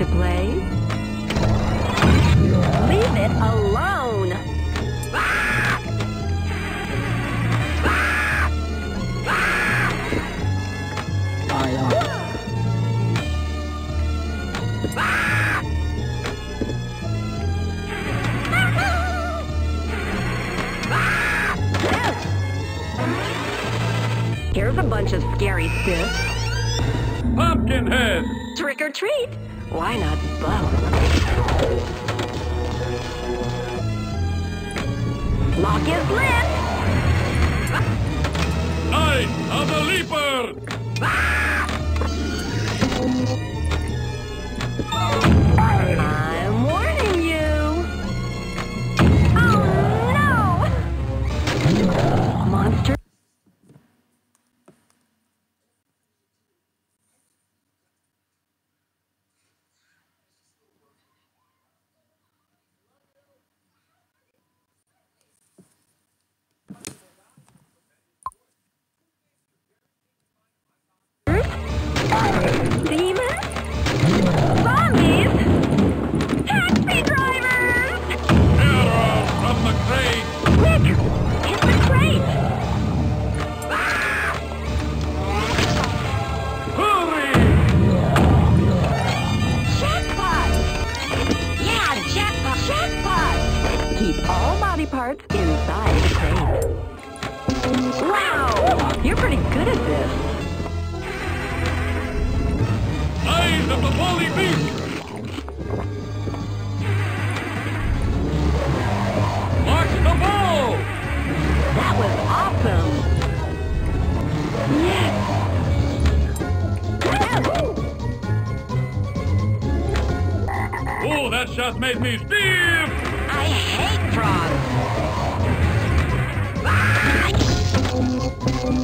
to play? Leave it alone! Here's a bunch of scary stiffs. Pumpkinhead! Trick or treat! Why not both? Lock is lit! Night of the Leaper! I'm Keep all body parts inside the crate. Wow! You're pretty good at this. Eyes of the Holy Beast! Watch the ball! That was awesome! Yes! Oh, that shot made me stiff! Stop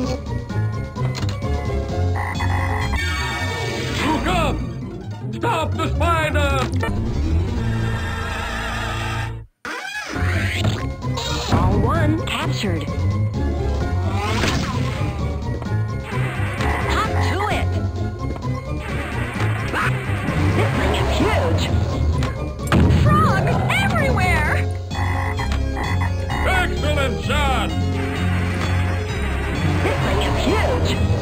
the spider! All one captured. To it! This thing is huge! Is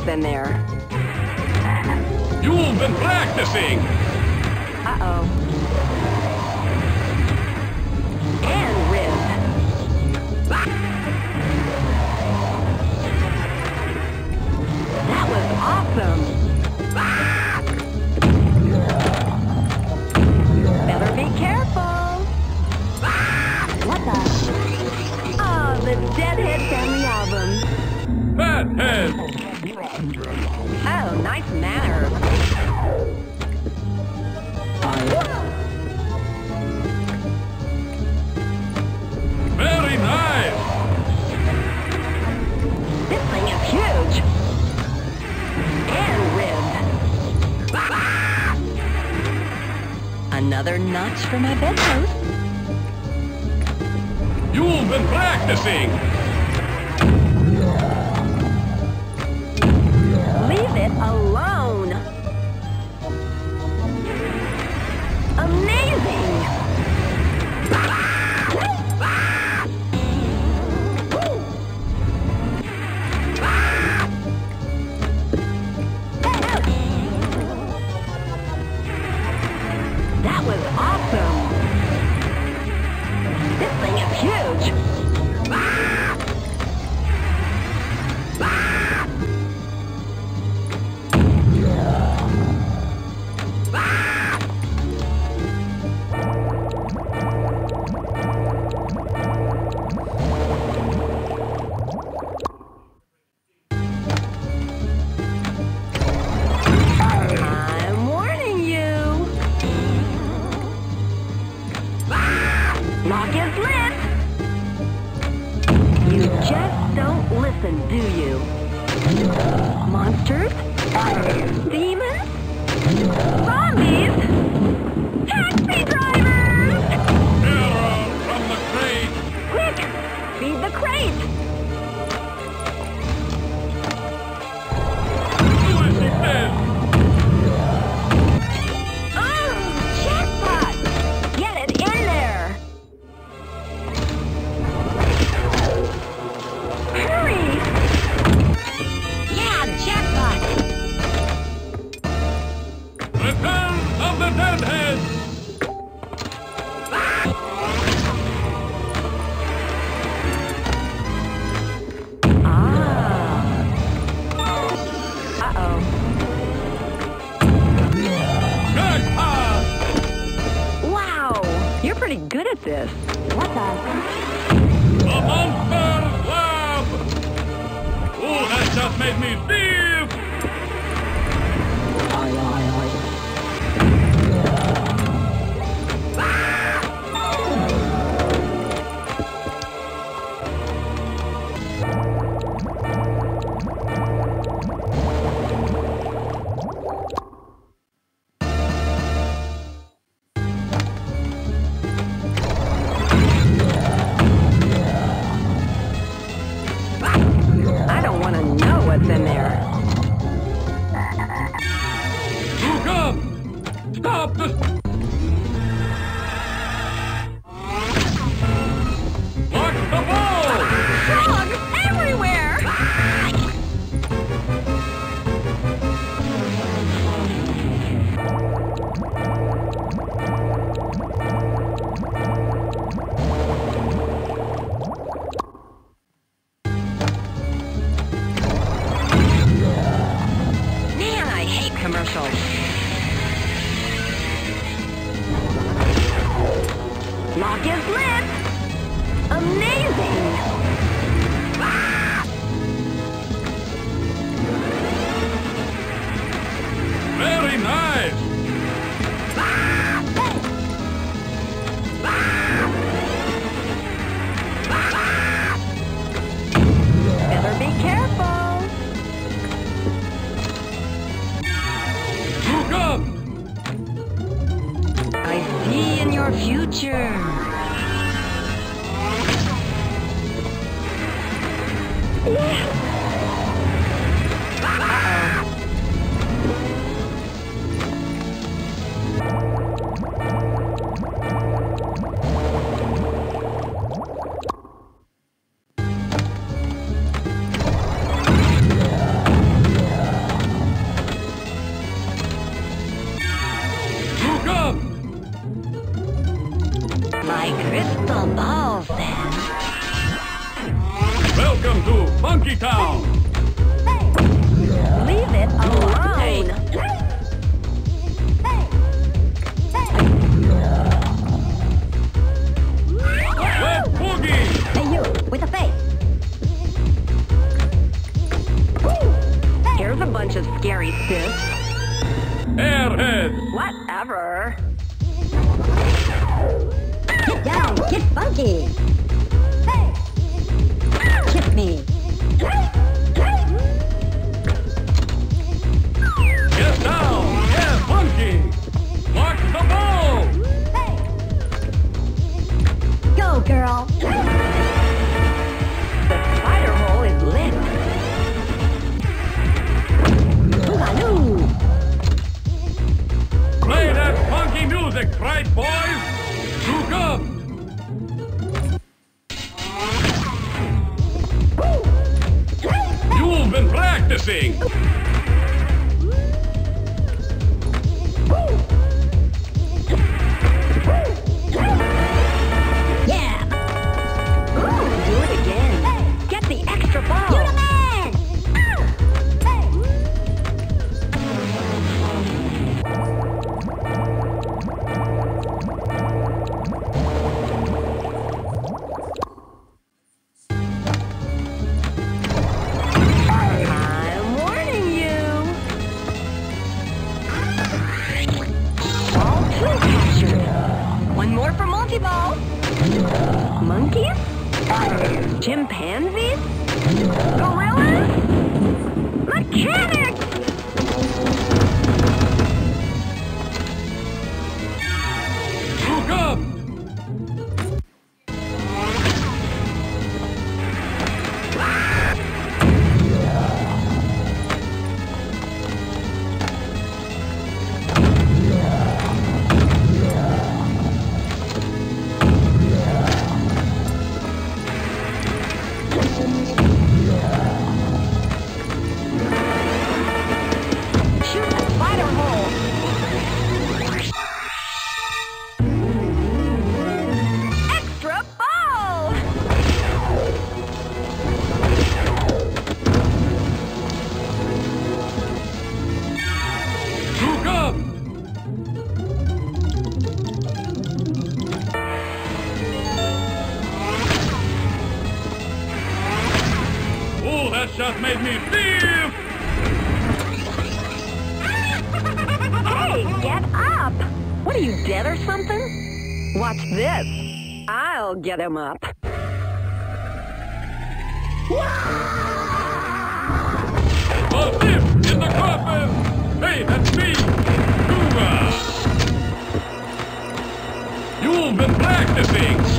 what's in there. You've been practicing! Uh-oh. And ribbed. That was awesome. Better be careful. What the? Oh, the Deadhead Family Album. Fathead! Nice manner. Very nice! This thing is huge. And ribbed. Another notch for my bedpost. You've been practicing! It alone. Lock is lit! Amazing! Very nice. Future. get him up. A dip in the coffin! Hey, that's me! Hoorah! Uh, You've been practicing.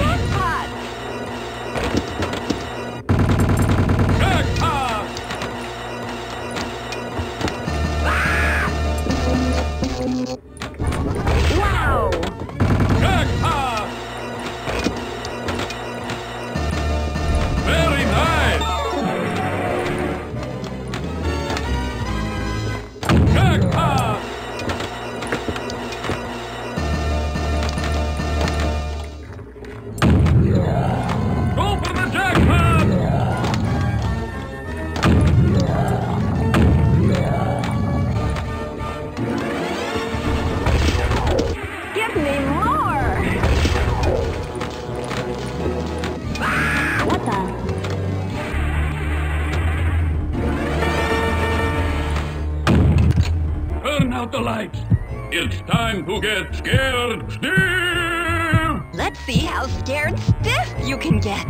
who gets scared stiff! Let's see how scared stiff you can get.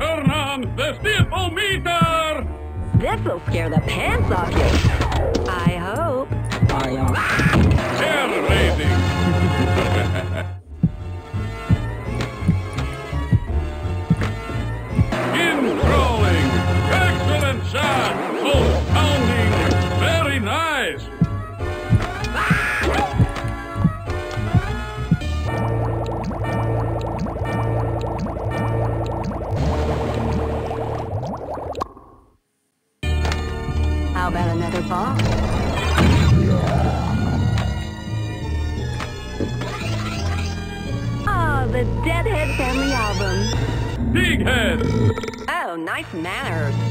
Turn on the stiff-o-meter! This'll scare the pants off you. manner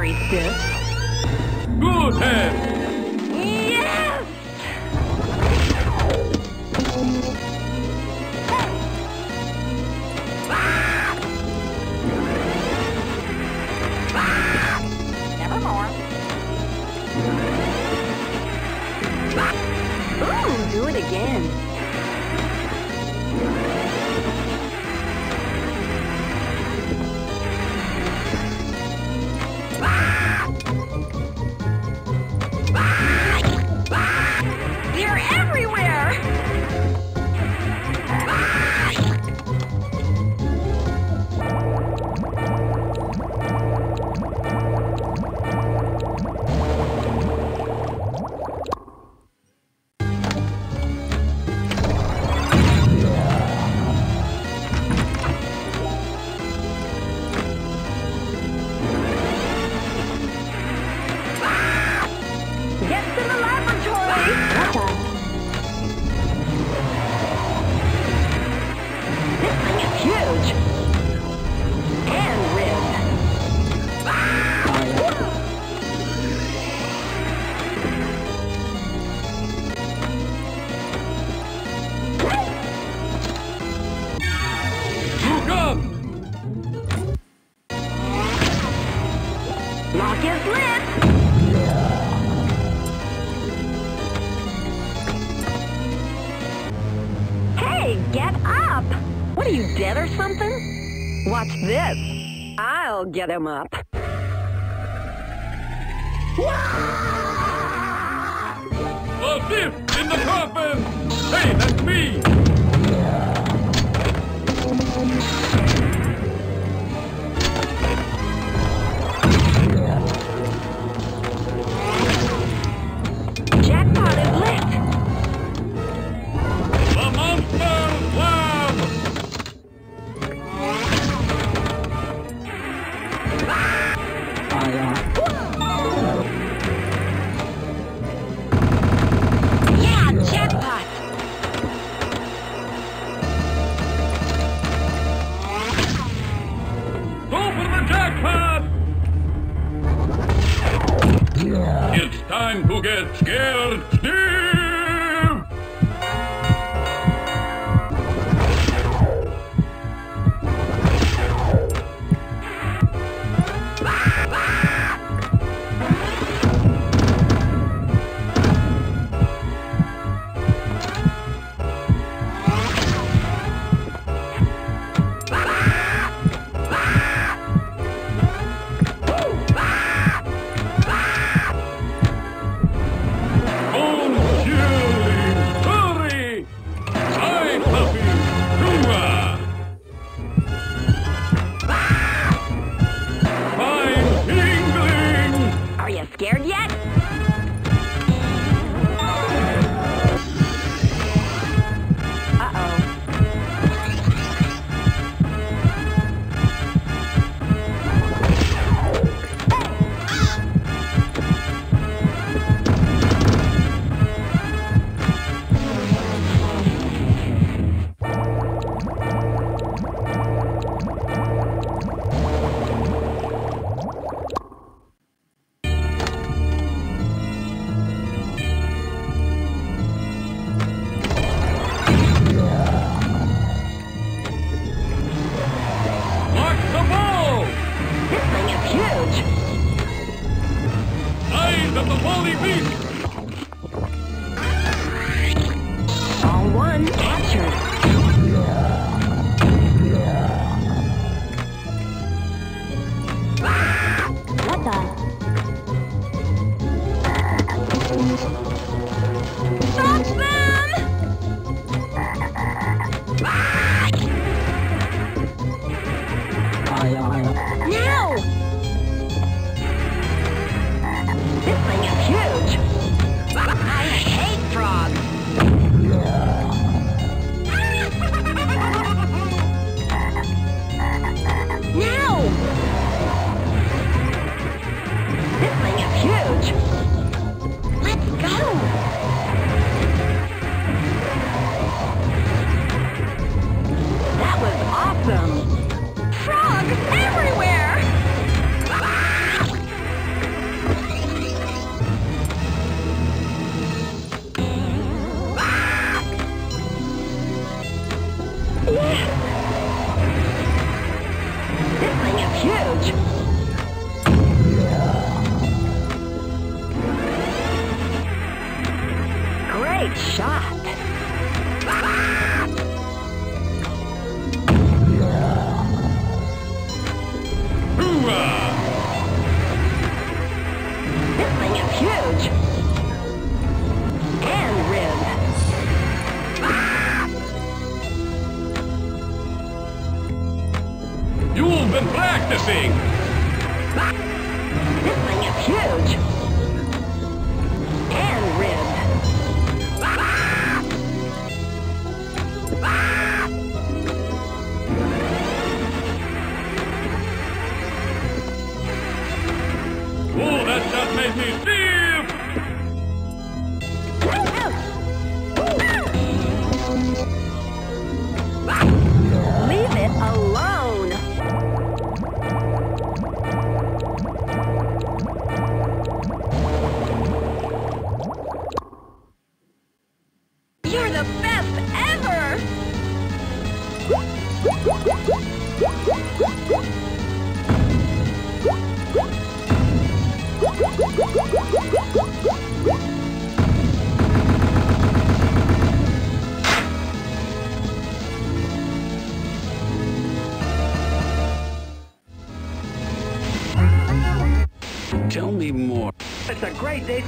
scary stiffs. Good head! I'll get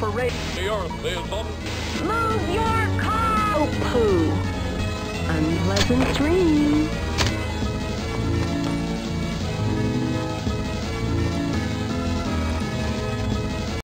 a great day for